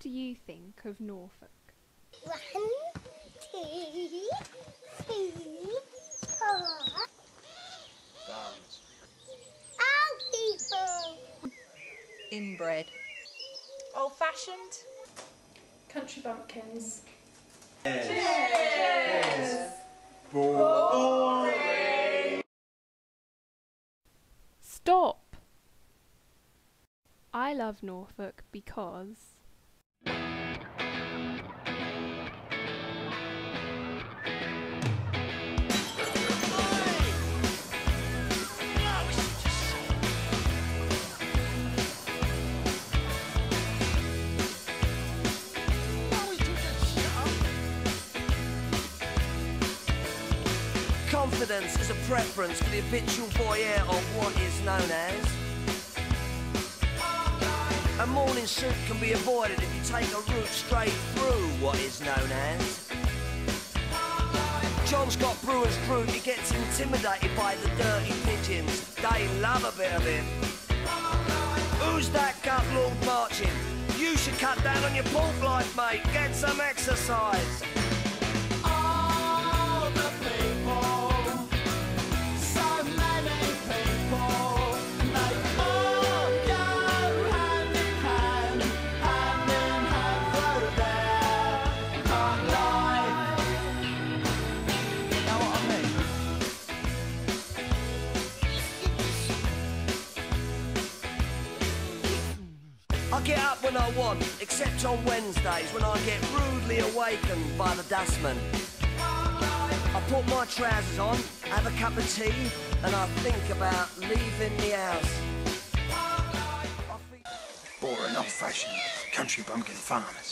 do you think of Norfolk? One, two, three, four. Old people. Inbred. Old fashioned. Country bumpkins. Cheers! Stop! I love Norfolk because. Confidence is a preference for the habitual voyeur of what is known as. A morning suit can be avoided if you take a route straight through what is known as. John's got brewer's fruit, he gets intimidated by the dirty pigeons. They love a bit of him. Who's that gut lord marching? You should cut down on your pork life, mate. Get some exercise. I get up when I want, except on Wednesdays when I get rudely awakened by the dustman. I put my trousers on, have a cup of tea, and I think about leaving the house. Boring, old-fashioned country bumpkin farmers.